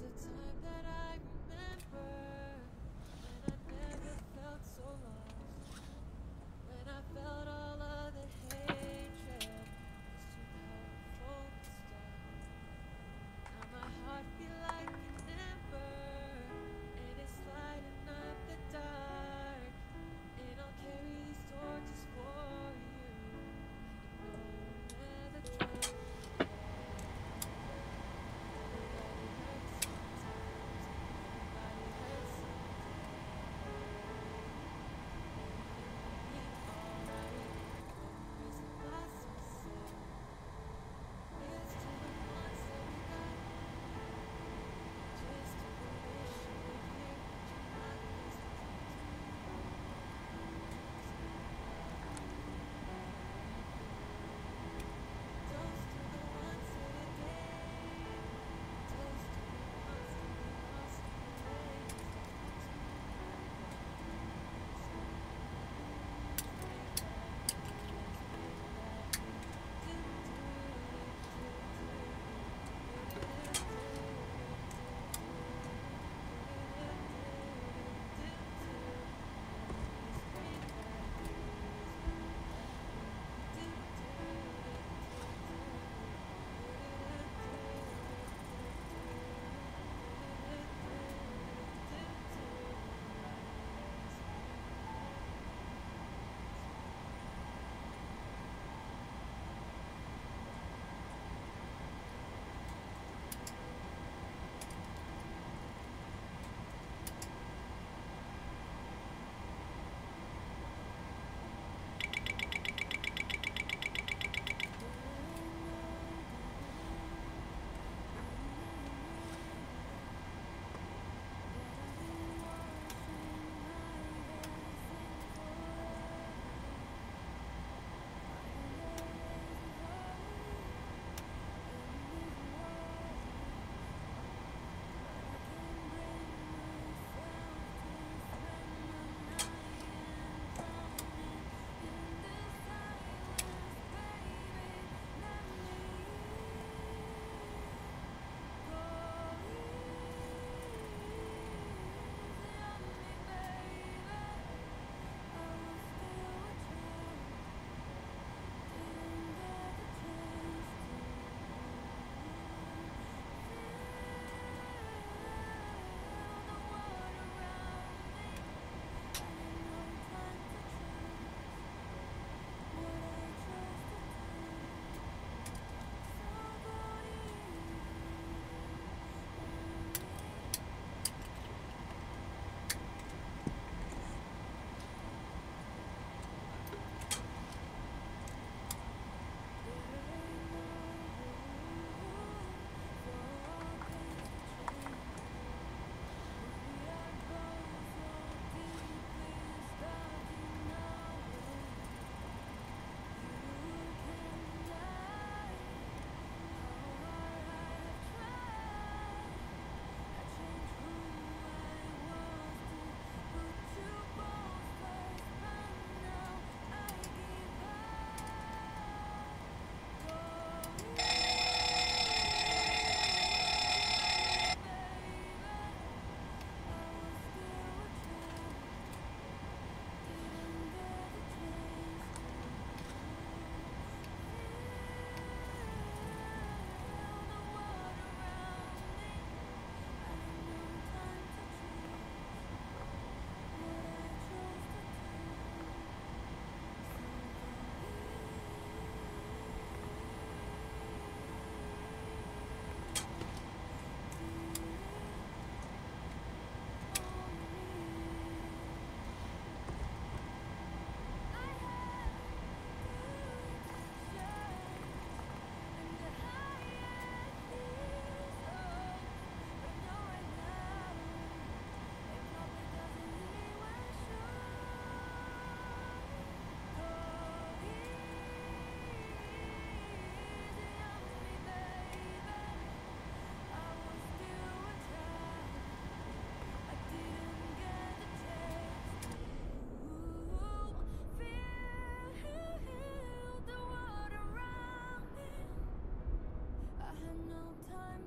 There's a time?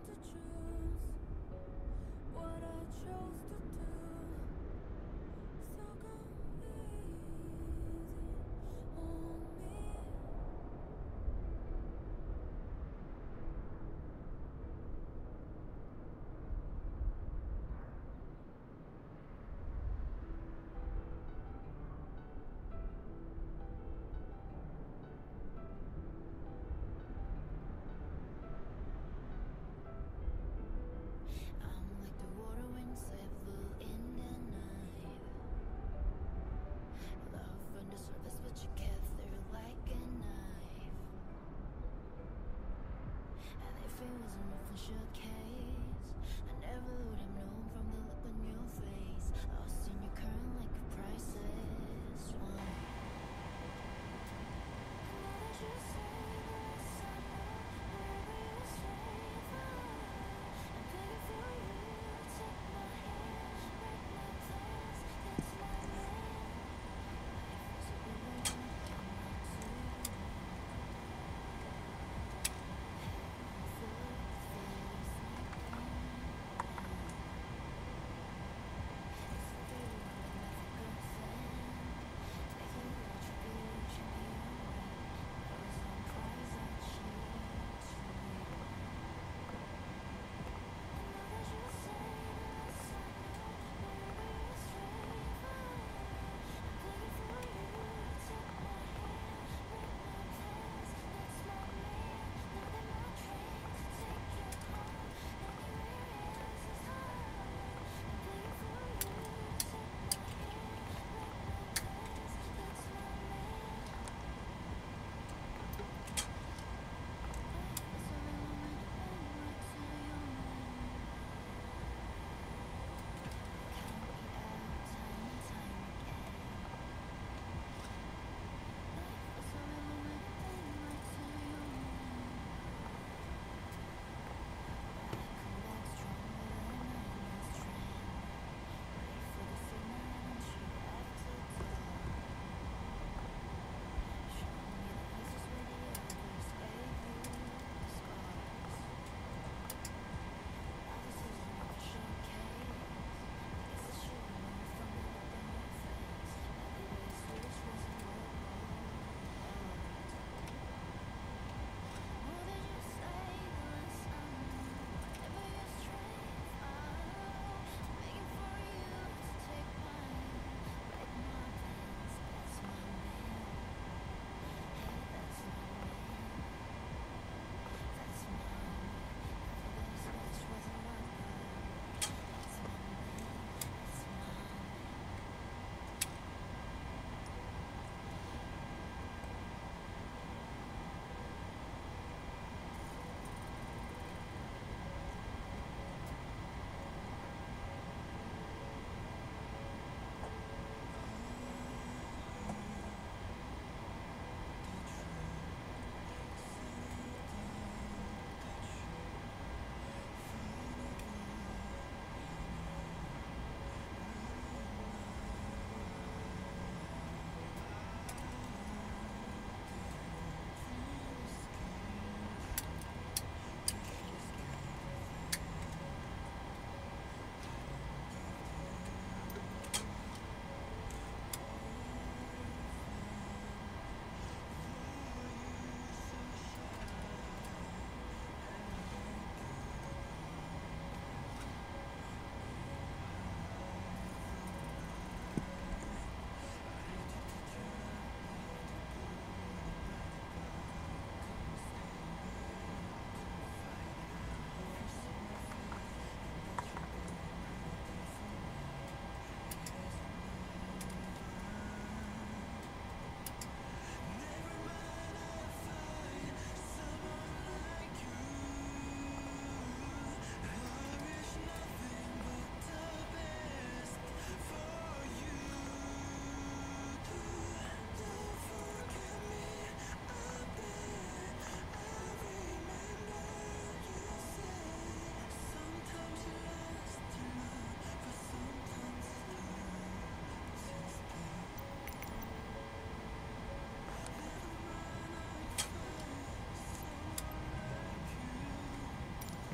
to choose what I chose. feels in the showcase. I never would have.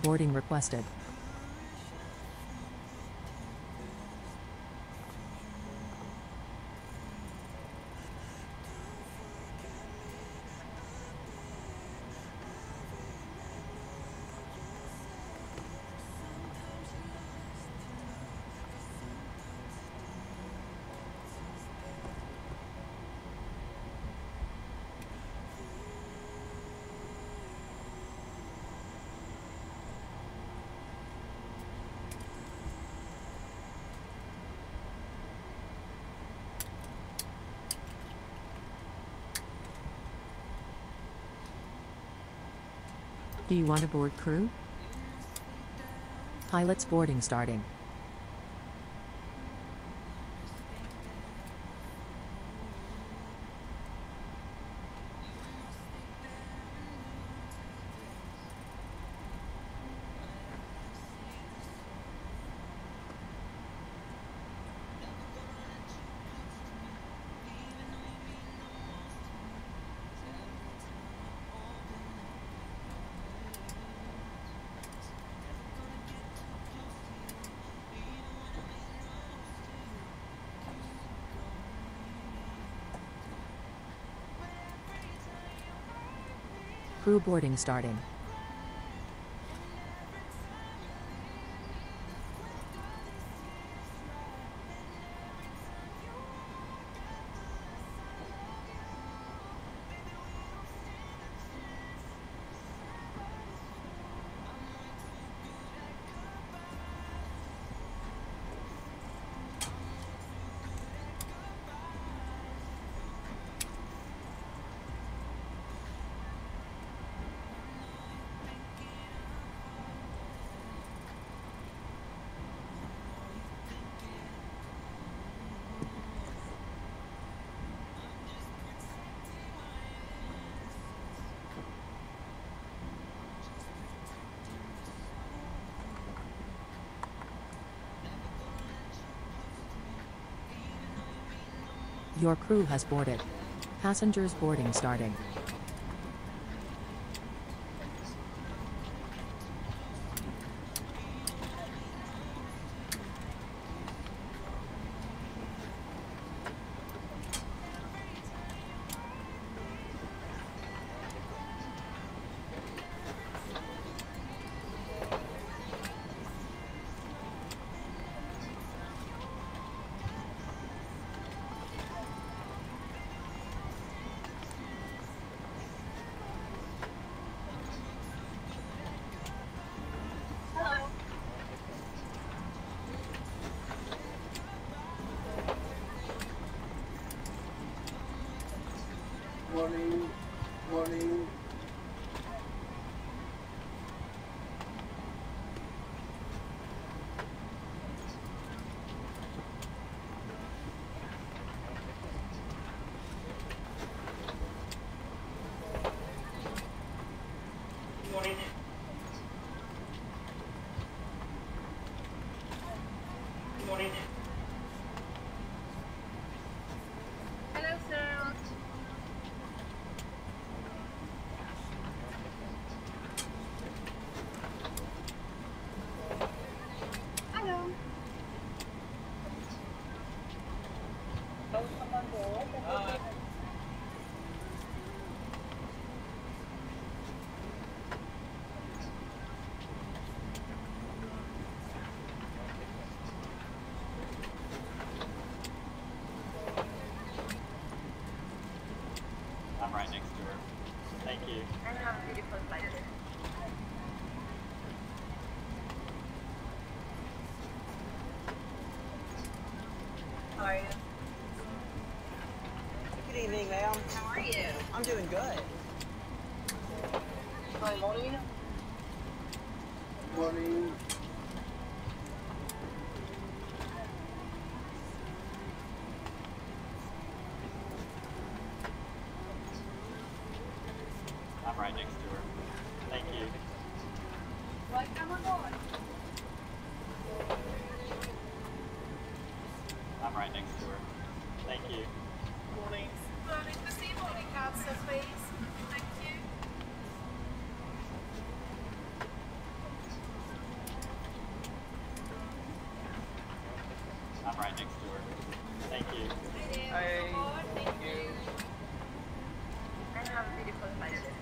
recording requested. Do you want a board crew. Pilots boarding starting. Crew boarding starting. Your crew has boarded. Passengers boarding starting. I'm right next to her. Thank you. How are you? Good evening, ma'am. How are you? I'm doing good. Hi, morning. Morning. I'm right next to her. Thank you. Welcome aboard. I'm right next to her. Thank you. Morning. Morning. The sea morning council, please. Thank you. I'm right next to her. Thank you. Hi. Thank you. I have a beautiful flight.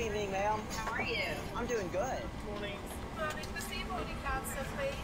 Evening, ma'am. How are you? I'm doing good. Morning. Morning, the sea boarding council, please.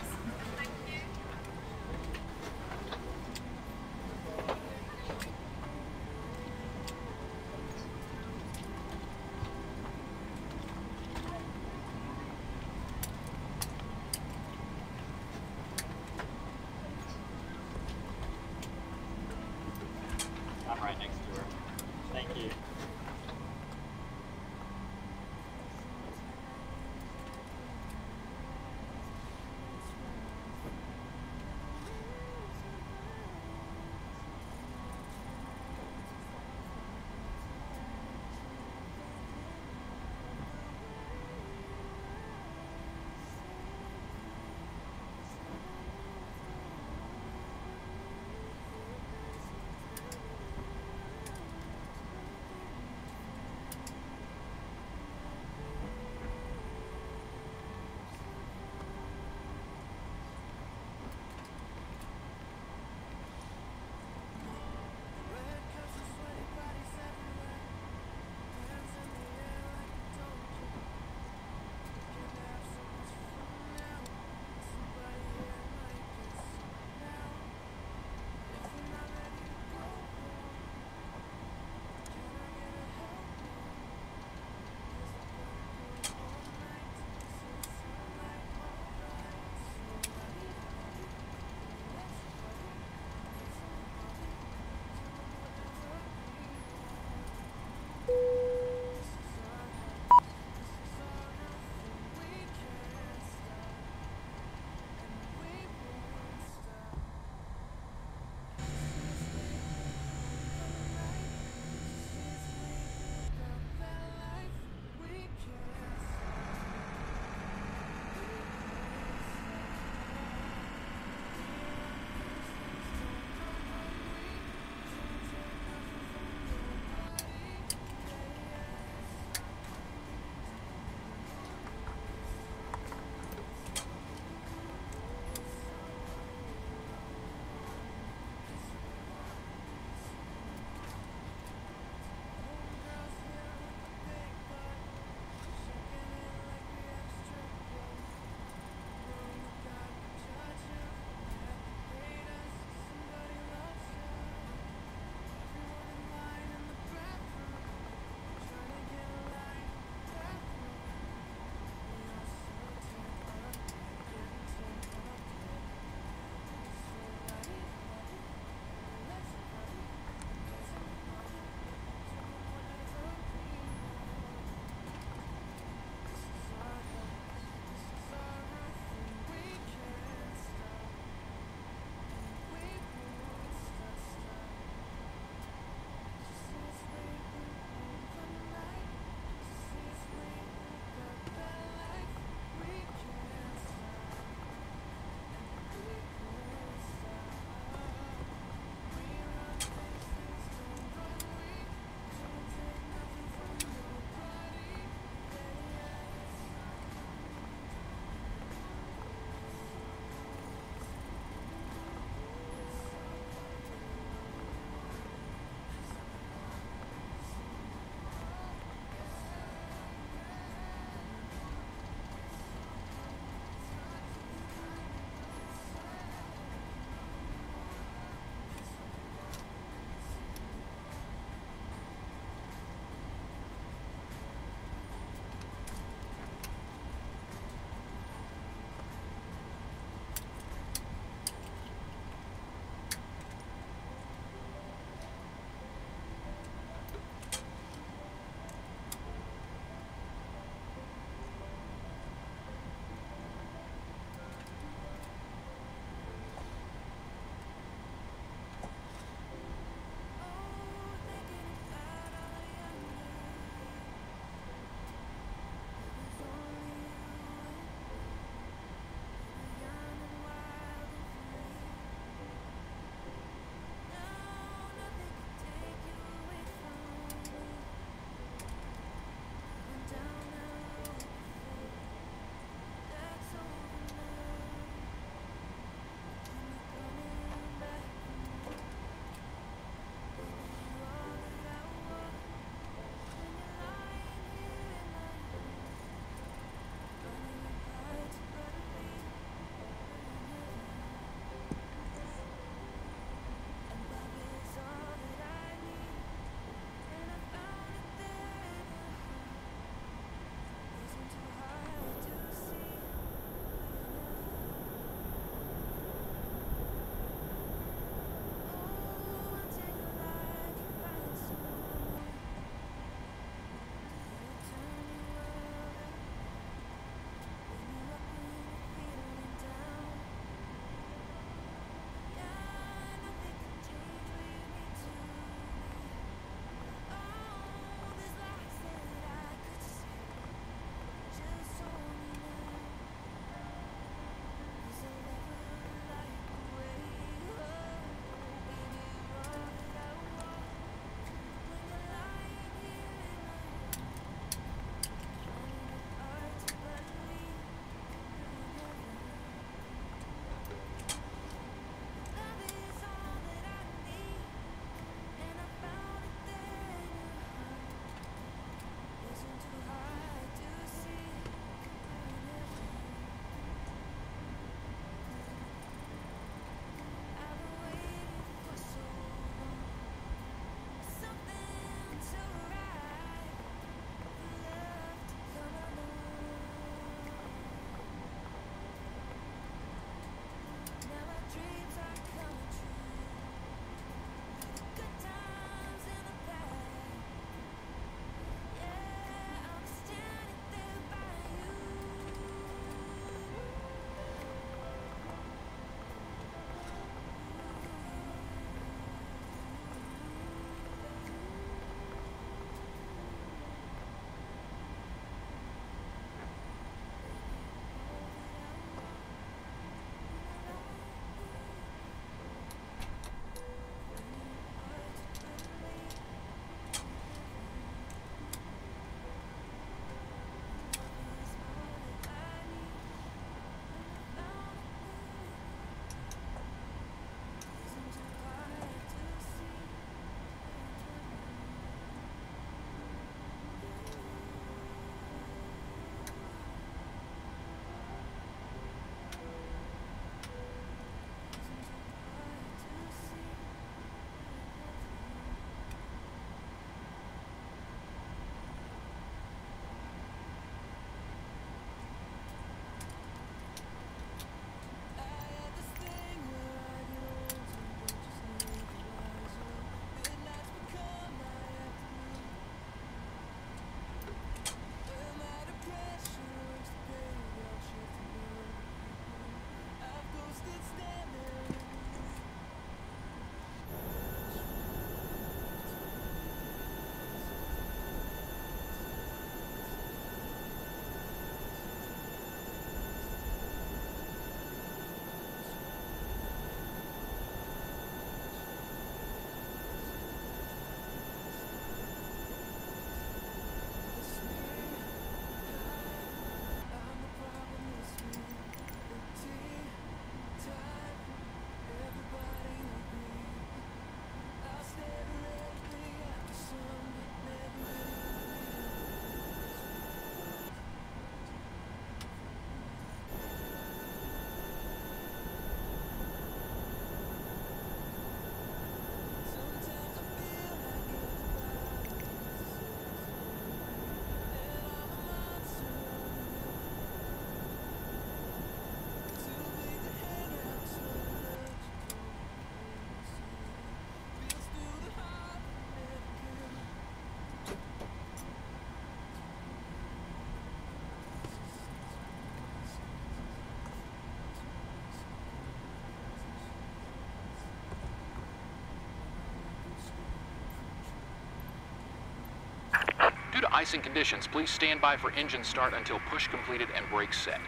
Icing conditions, please stand by for engine start until push completed and brakes set.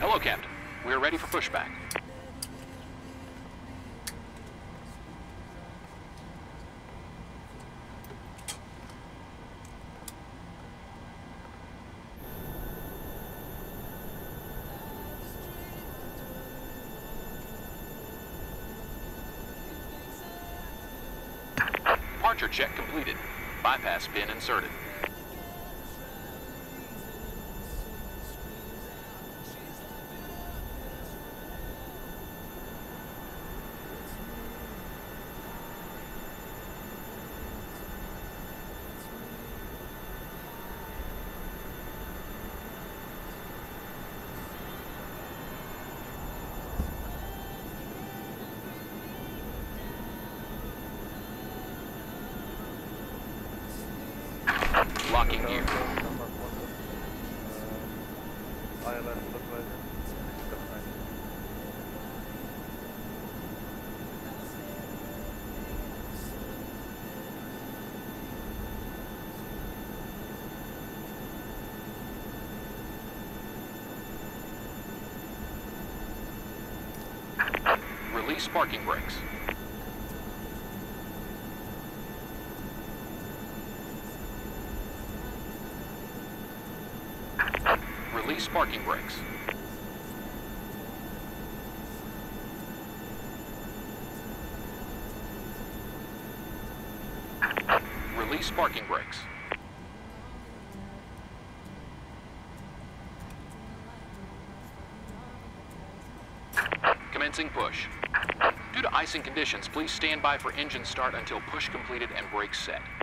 Hello, Captain. We are ready for pushback. Check completed. Bypass pin inserted. Release parking brakes. Release parking brakes. Release parking brakes. Commencing push. Due to icing conditions, please stand by for engine start until push completed and brakes set.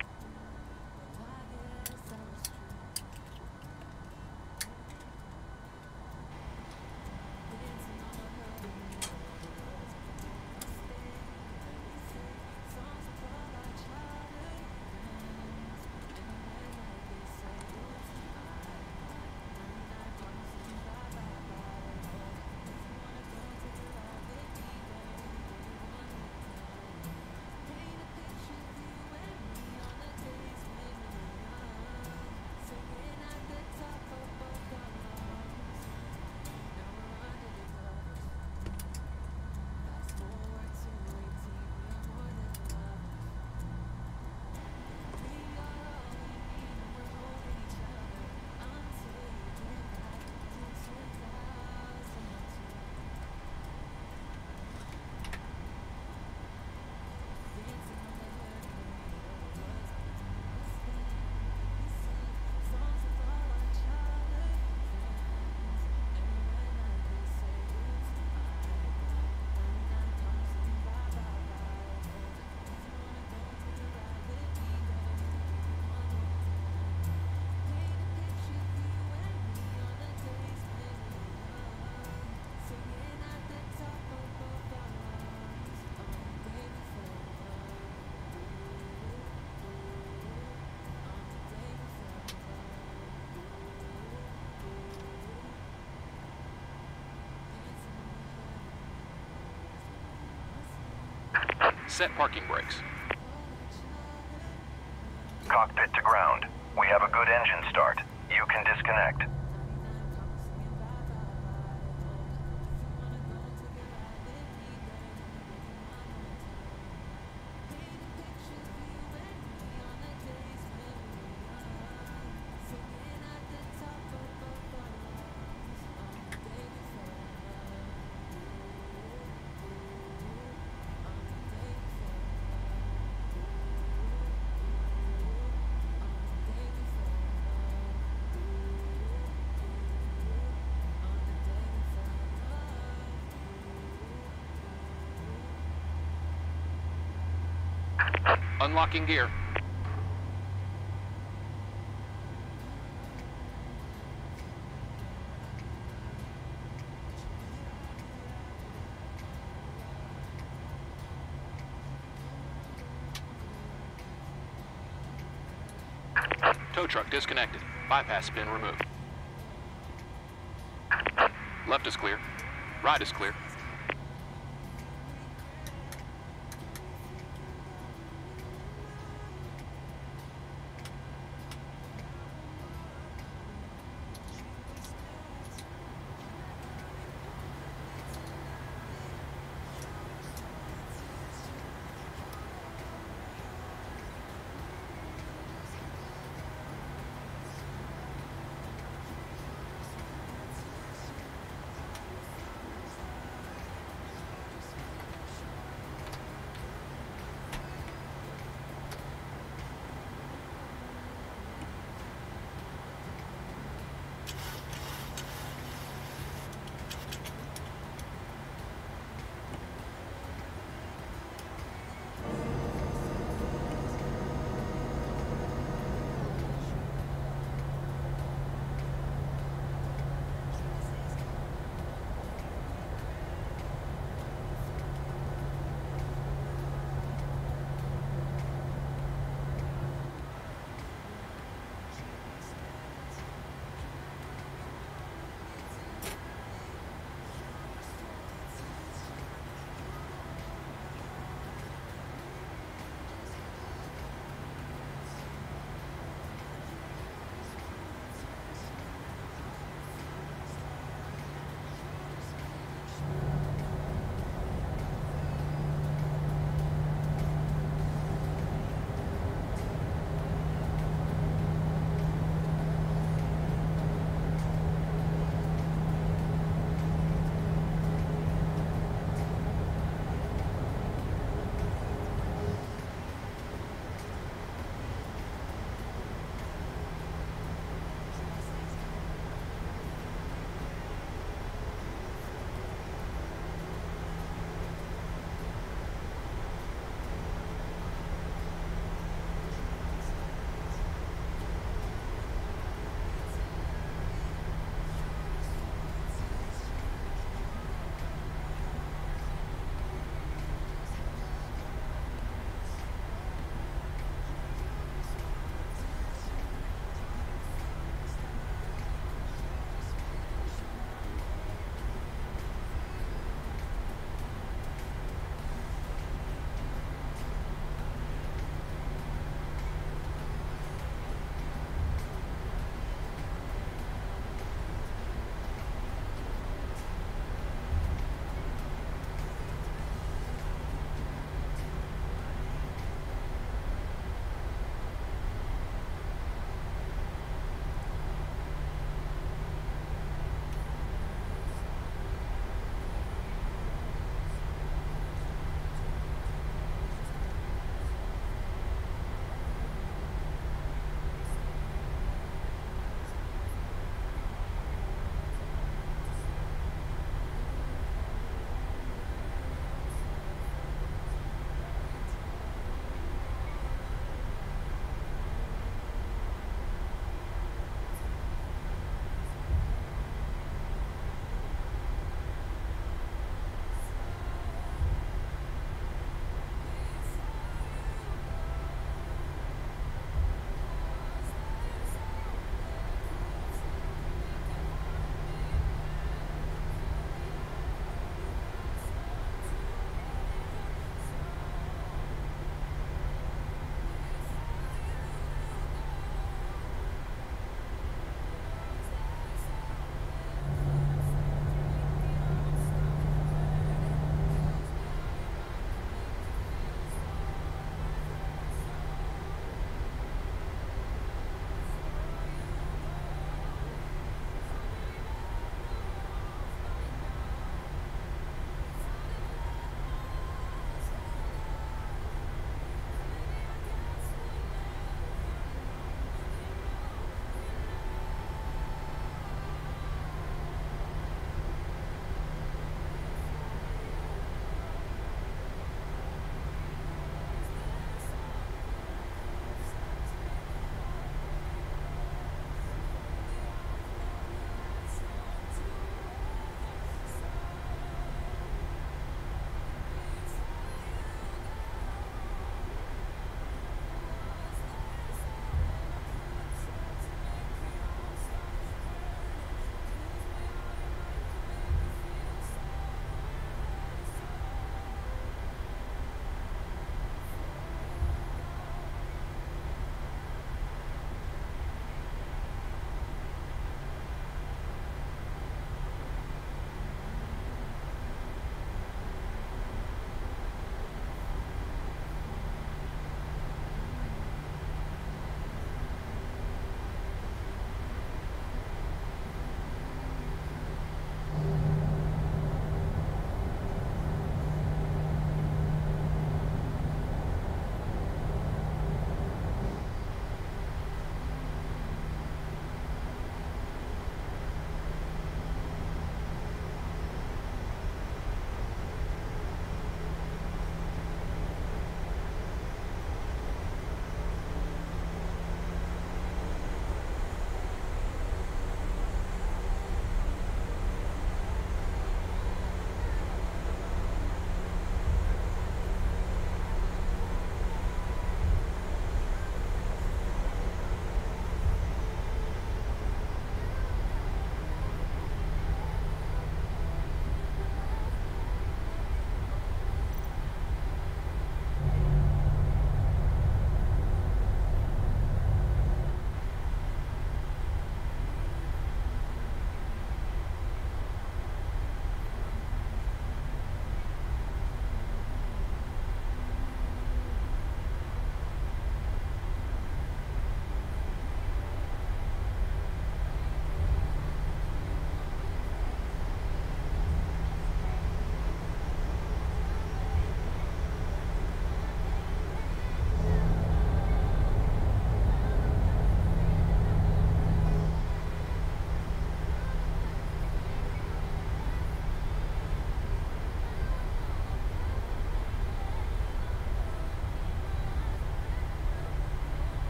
Set parking brakes. Cockpit to ground. We have a good engine start. You can disconnect. Unlocking gear. Tow truck disconnected. Bypass pin removed. Left is clear. Right is clear.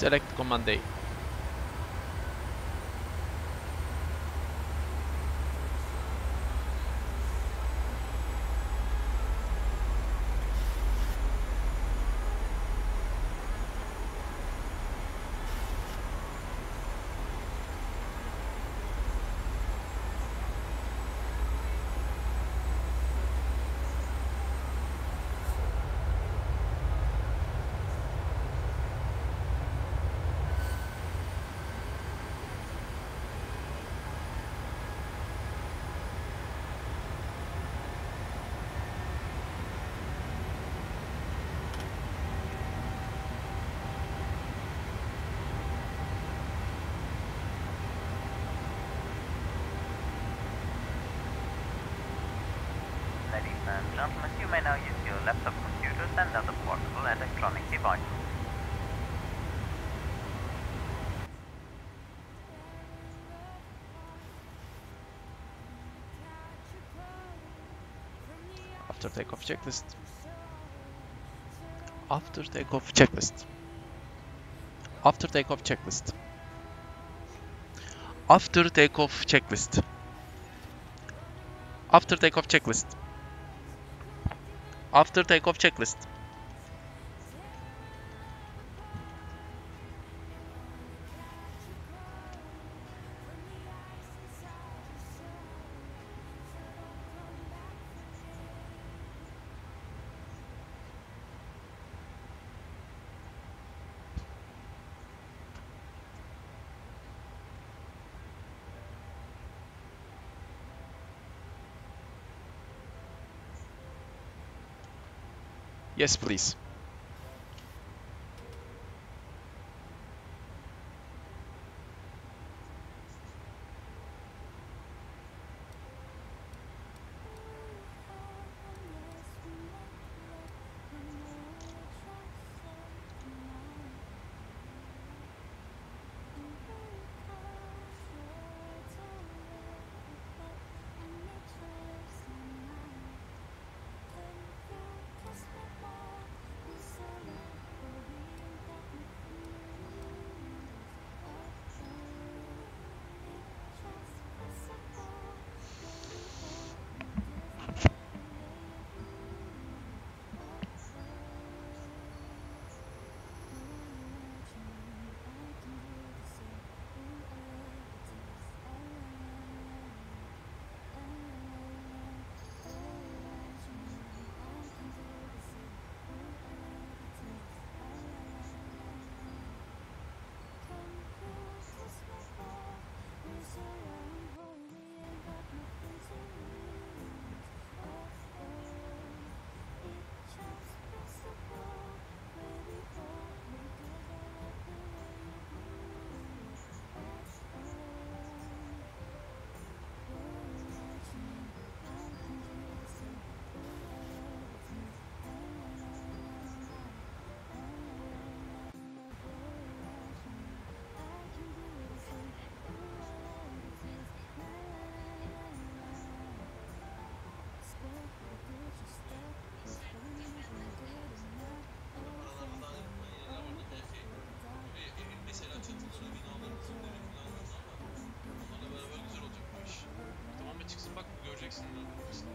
Select command A. After takeoff checklist. After takeoff checklist. After takeoff checklist. After takeoff checklist. After takeoff checklist. After takeoff checklist. Yes, please.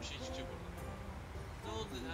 Bir şey çıkacak orada. Ne oldu ya?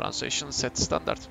Translation set standard.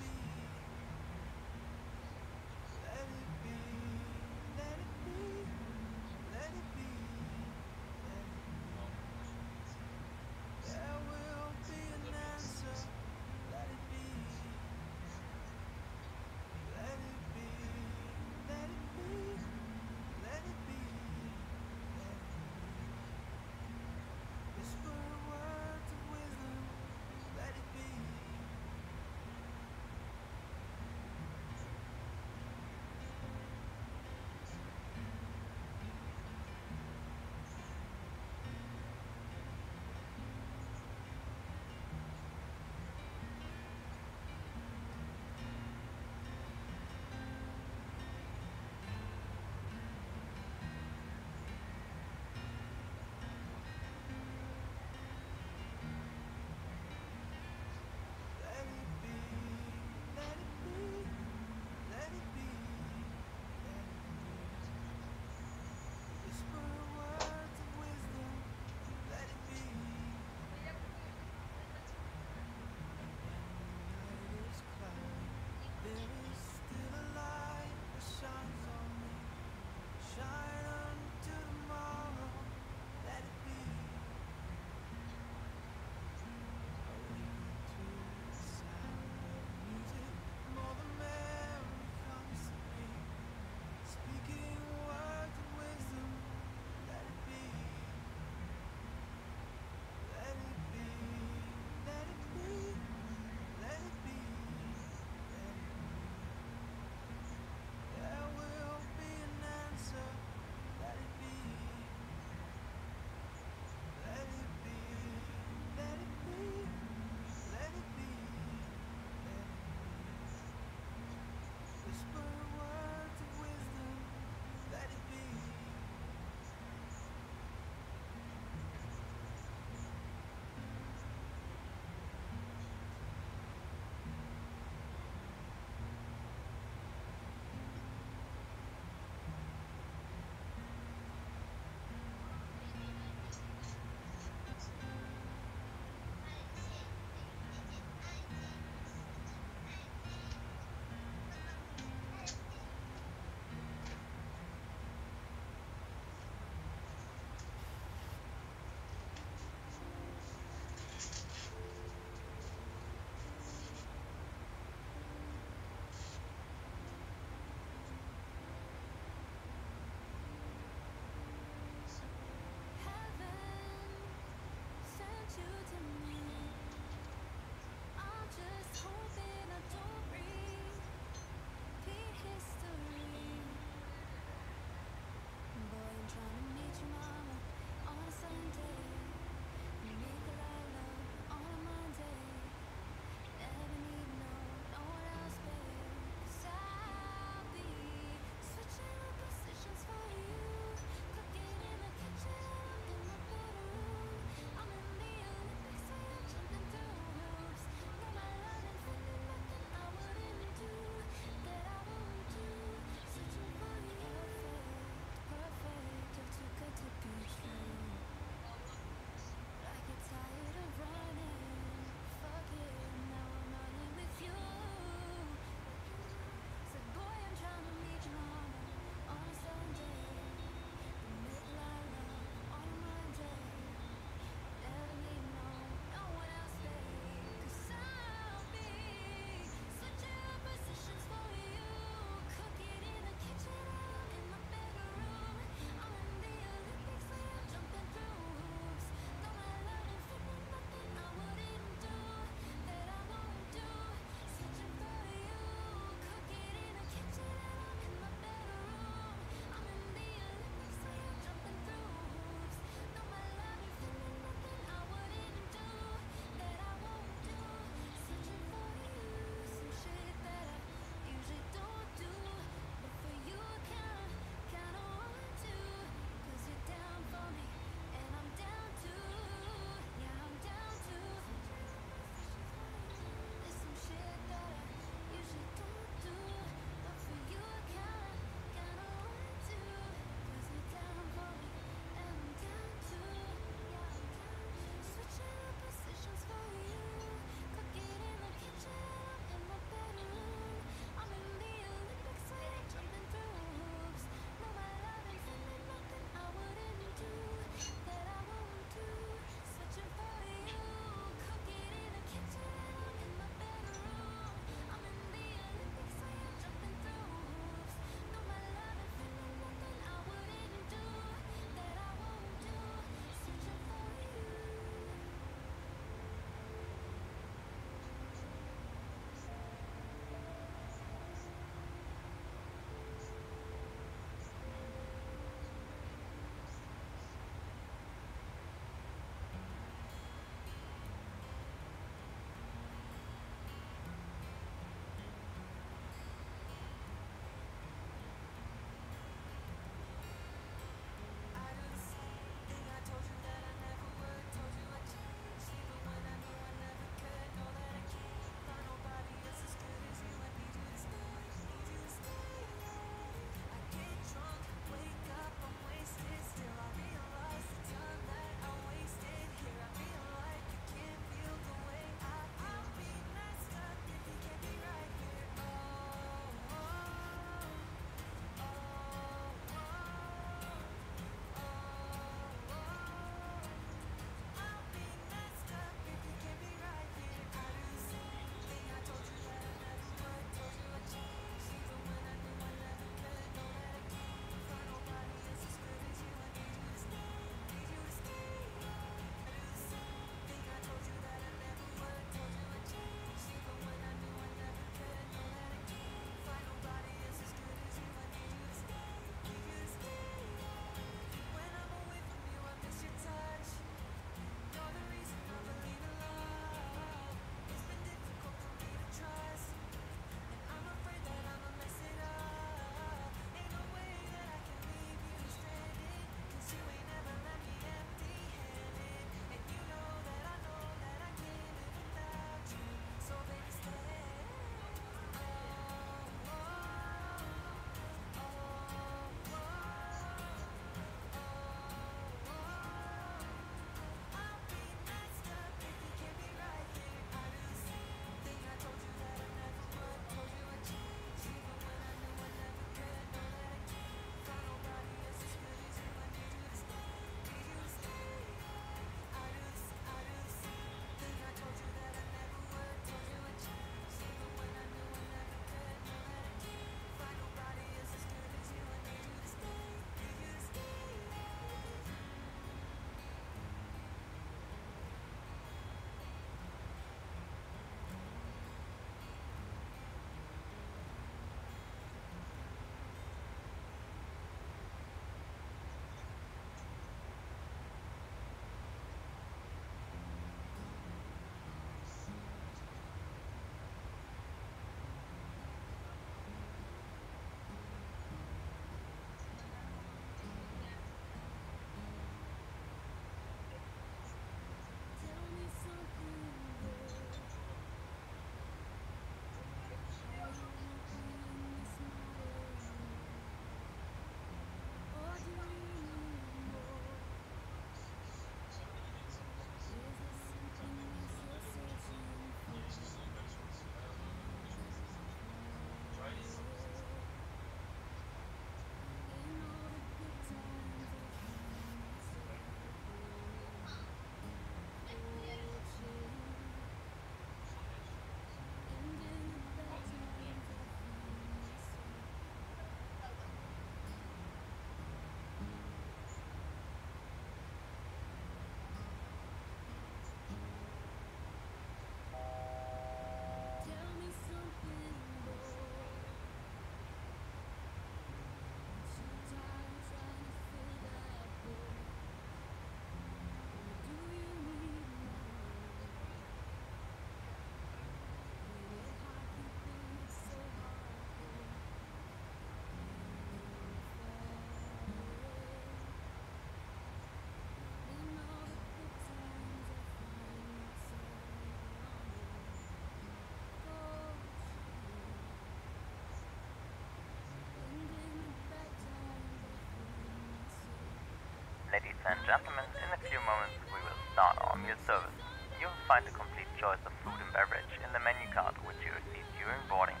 Ladies and gentlemen, in a few moments we will start our meal service. You will find a complete choice of food and beverage in the menu card which you received during boarding.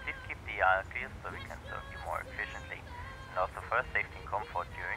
Please keep the aisle clear so we can serve you more efficiently and also for safety and comfort during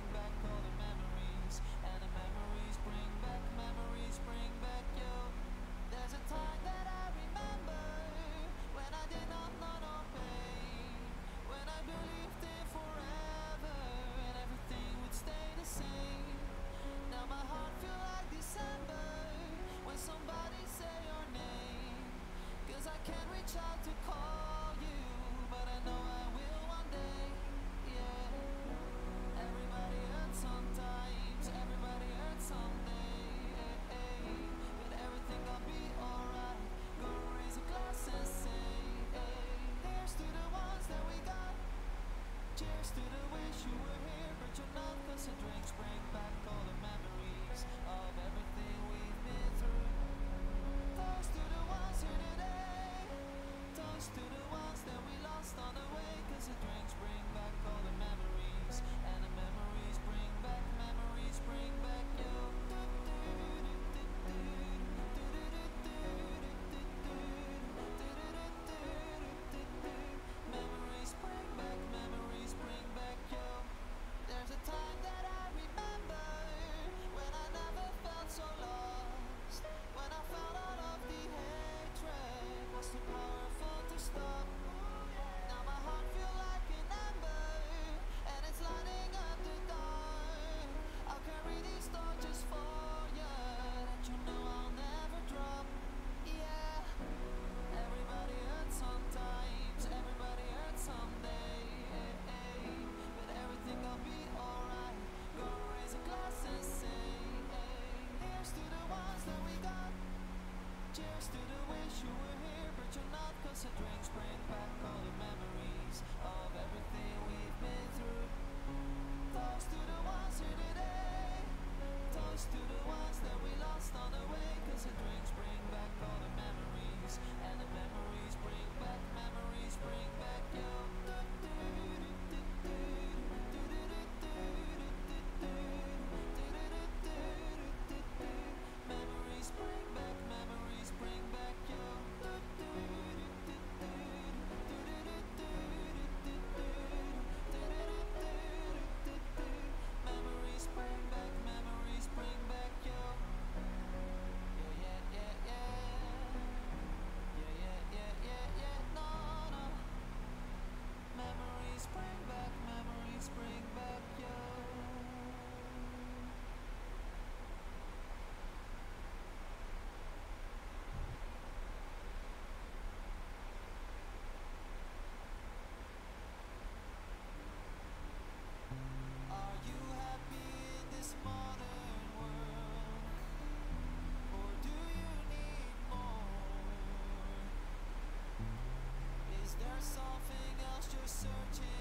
searching.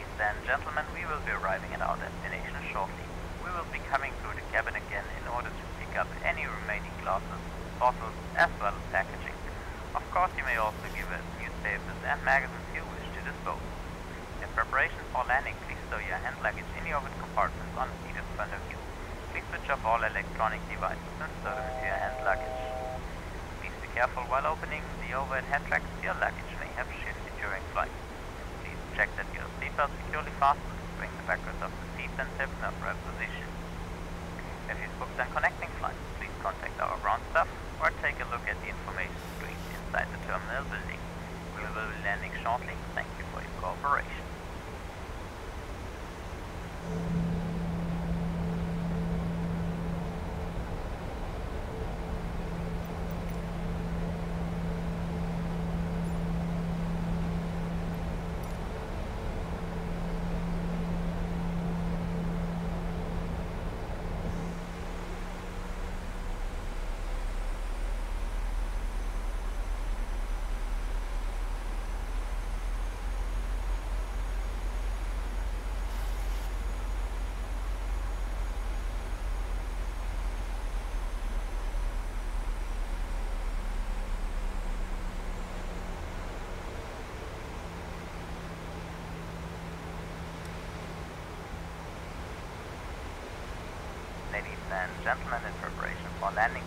And gentlemen, we will be arriving at our destination shortly. We will be coming through the cabin again in order to pick up any remaining glasses, bottles, as well as packaging. Of course, you may also give us newspapers and magazines you wish to dispose. In preparation for landing, please stow your hand luggage in the overhead compartments on the seat in front of you. Please switch off all electronic devices and stow them into your hand luggage. Please be careful while opening the overhead head tracks. Your luggage may have shifted during flight. Please check that your seatbelt is securely fastened. Bring the backwards of the seat and zip in upright position. If you've booked a connecting flight, please contact our ground staff or take a look at the information screen inside the terminal building. We will be landing shortly. Thank you for your cooperation. Ladies and gentlemen, in preparation for landing,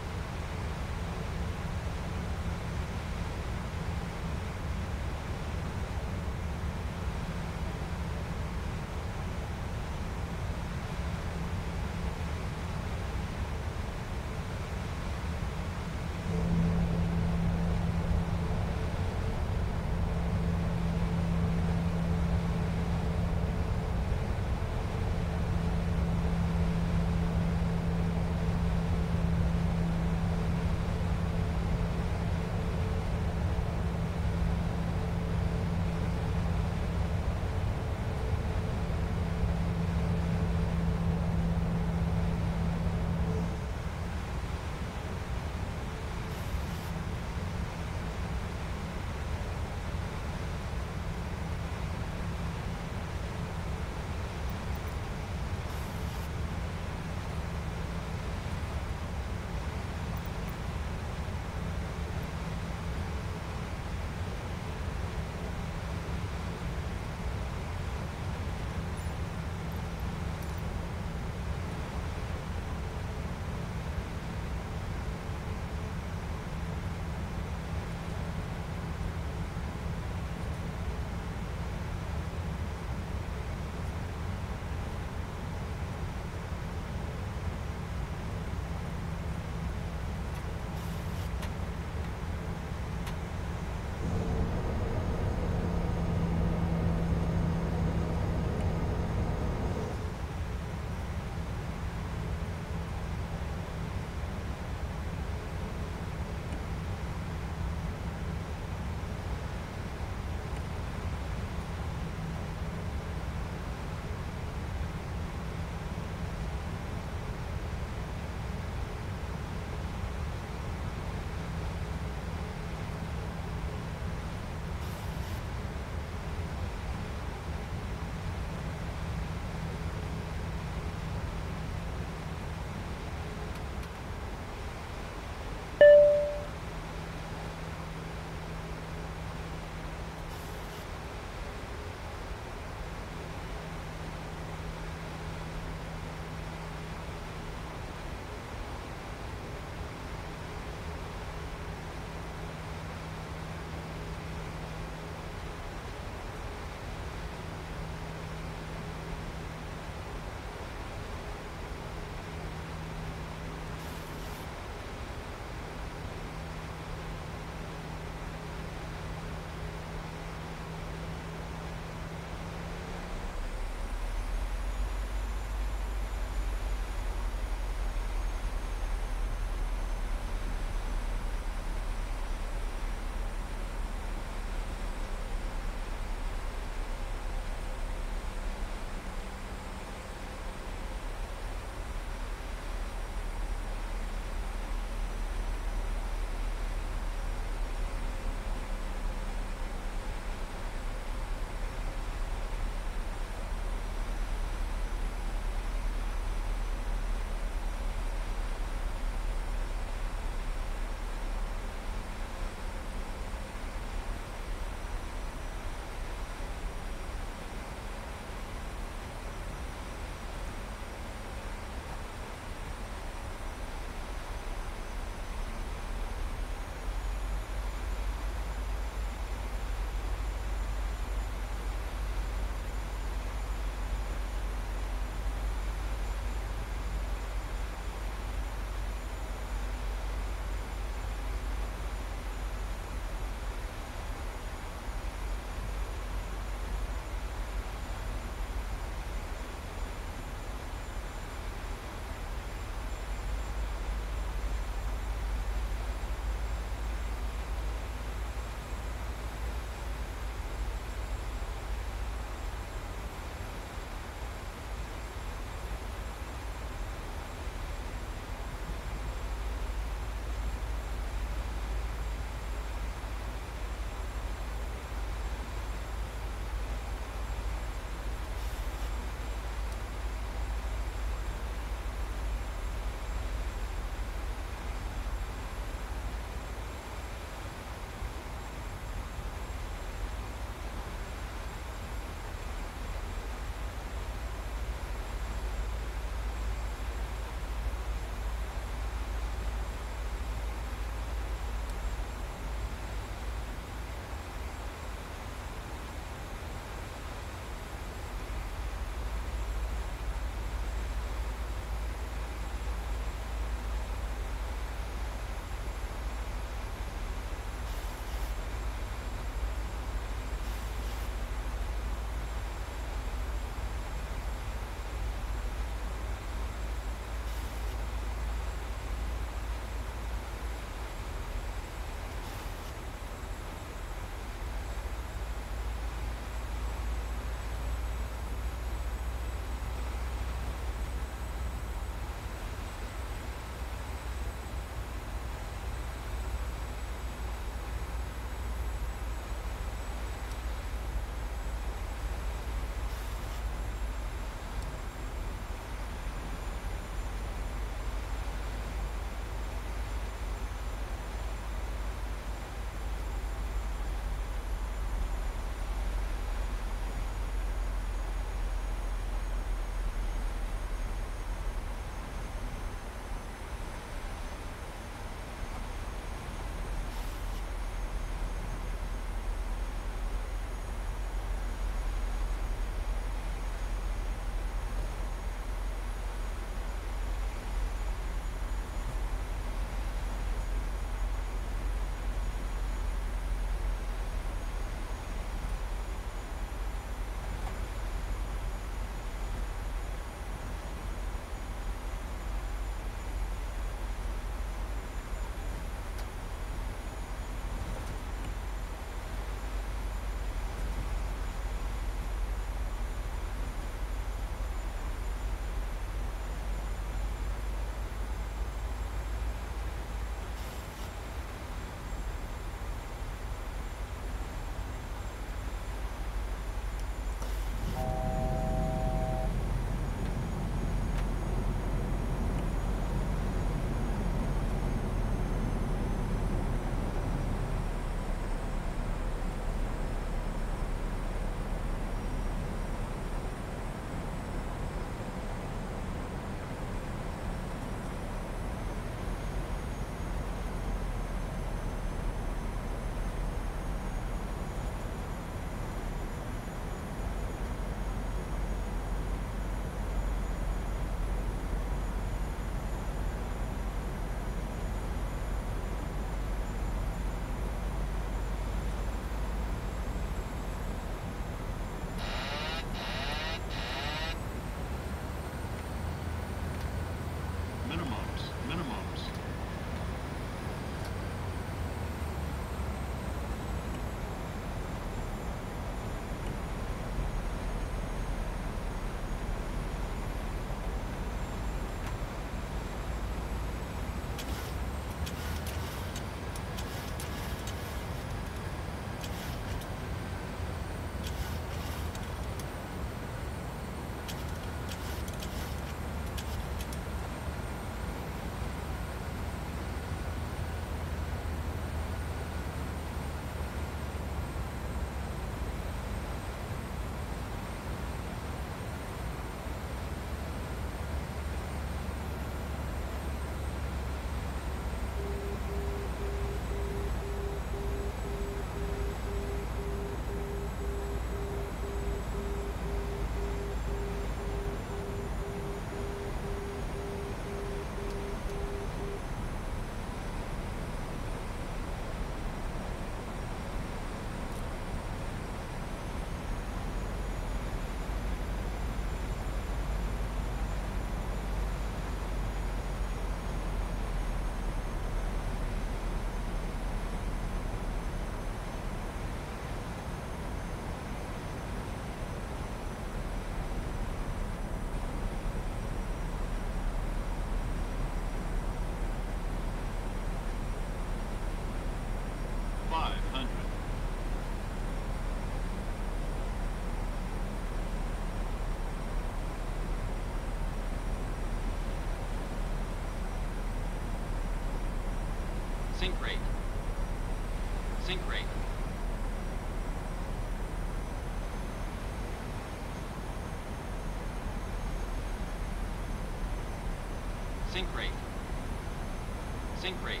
Sink rate.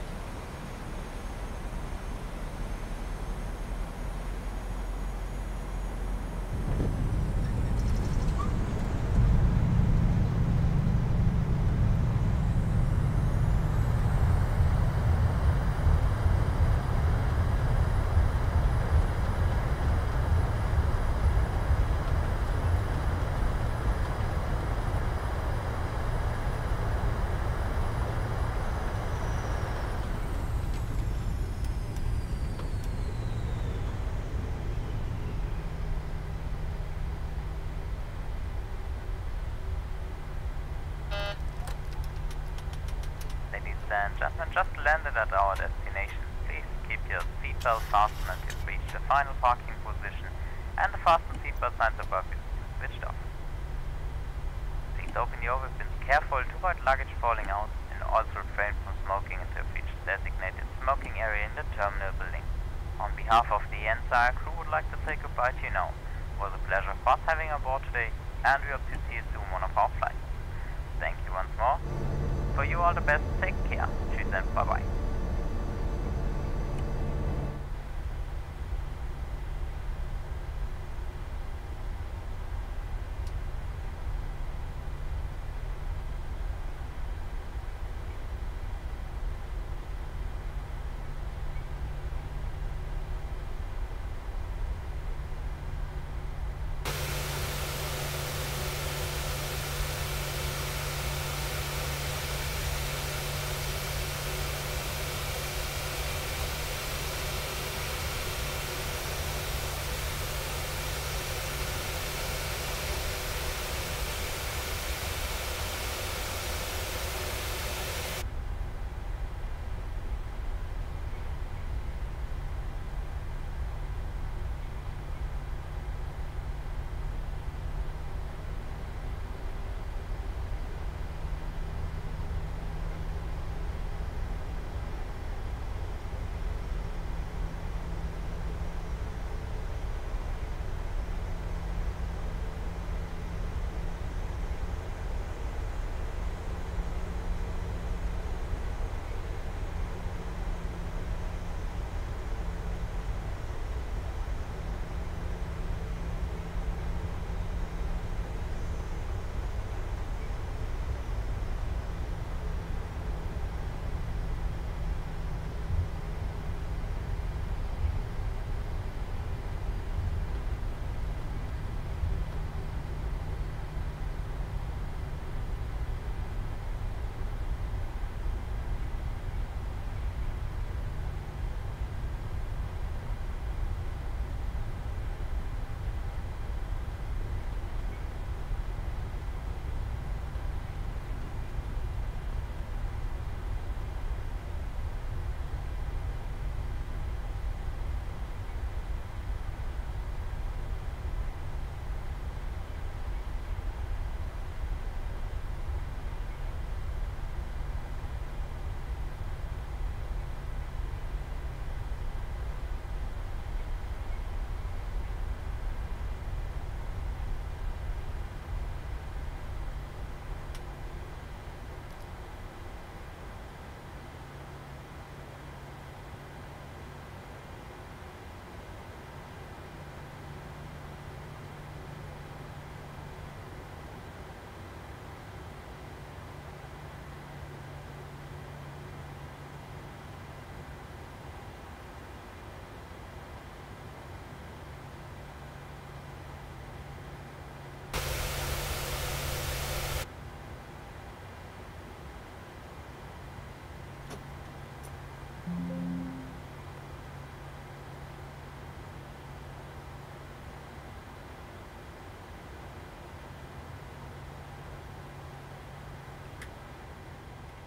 Ladies and gentlemen, just landed at our destination. Please keep your seatbelt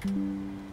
うん。